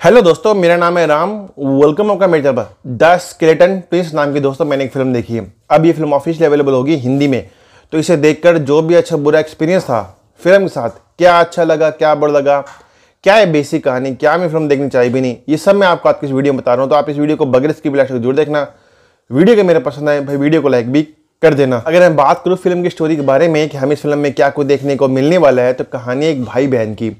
Hello दोस्तों, मेरा नाम है राम। वेलकम आपका मेरे पर द स्केलेटन प्रिंस नाम की दोस्तों, मैंने एक फ़िल्म देखी है। अब ये फ़िल्म ऑफिशियली अवेलेबल होगी हिंदी में। तो इसे देखकर जो भी अच्छा बुरा एक्सपीरियंस था फ़िल्म के साथ, क्या अच्छा लगा, क्या बुरा लगा, क्या है बेसिक कहानी, क्या हमें फ़िल्म देखनी चाहिए भी नहीं, ये सब मैं आपको आज इस वीडियो में बता रहा हूँ। तो आप इस वीडियो को बगैर इसकी बिलाश ज़रूर देखना। वीडियो के मेरे पसंद आए, भाई वीडियो को लाइक भी कर देना। अगर मैं बात करूँ फ़िल्म की स्टोरी के बारे में कि हमें इस फ़िल्म में क्या कुछ देखने को मिलने वाला है तो कहानी एक भाई बहन की।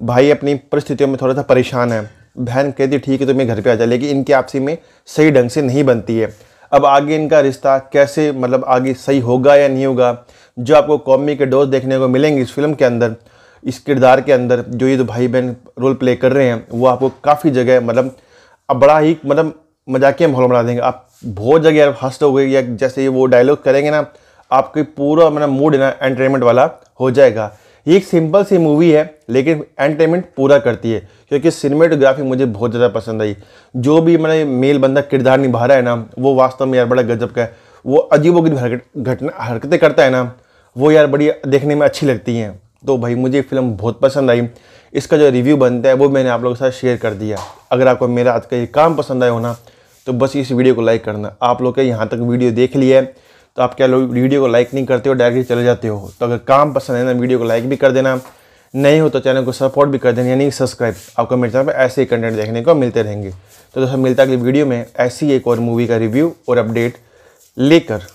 भाई अपनी परिस्थितियों में थोड़ा सा परेशान है। बहन कहती है ठीक है तो मैं घर पे आ जा। लेकिन इनकी आपसी में सही ढंग से नहीं बनती है। अब आगे इनका रिश्ता कैसे मतलब आगे सही होगा या नहीं होगा, जो आपको कॉमी के डोज देखने को मिलेंगे इस फ़िल्म के अंदर, इस किरदार के अंदर, जो ये तो भाई बहन रोल प्ले कर रहे हैं, वो आपको काफ़ी जगह मतलब अब बड़ा ही मतलब मजाकिया माहौल बना देंगे। आप बहुत जगह हंस हो या जैसे वो डायलॉग करेंगे ना, आपके पूरा मतलब मूड ना एंटरटेनमेंट वाला हो जाएगा। ये एक सिंपल सी मूवी है, लेकिन एंटरटेनमेंट पूरा करती है, क्योंकि सिनेमेटोग्राफी मुझे बहुत ज़्यादा पसंद आई। जो भी मैंने मेल बंदा किरदार निभा रहा है ना, वो वास्तव में यार बड़ा गजब का है। वो अजीबोगरीब घटना, हरकतें करता है ना, वो यार बड़ी देखने में अच्छी लगती हैं। तो भाई मुझे फ़िल्म बहुत पसंद आई। इसका जो रिव्यू बनता है, वो मैंने आप लोगों के साथ शेयर कर दिया। अगर आपको मेरा आज का ये काम पसंद आया हो ना तो बस इस वीडियो को लाइक करना। आप लोग के यहाँ तक वीडियो देख लिया है। तो आप क्या लोग वीडियो को लाइक नहीं करते हो डायरेक्टली चले जाते हो? तो अगर काम पसंद है ना, वीडियो को लाइक भी कर देना। नहीं हो तो चैनल को सपोर्ट भी कर देना, यानी सब्सक्राइब आपको मेरे चैनल पर ऐसे ही कंटेंट देखने को मिलते रहेंगे। तो दोस्तों, मिलता है अगली वीडियो में। ऐसी एक और मूवी का रिव्यू और अपडेट लेकर।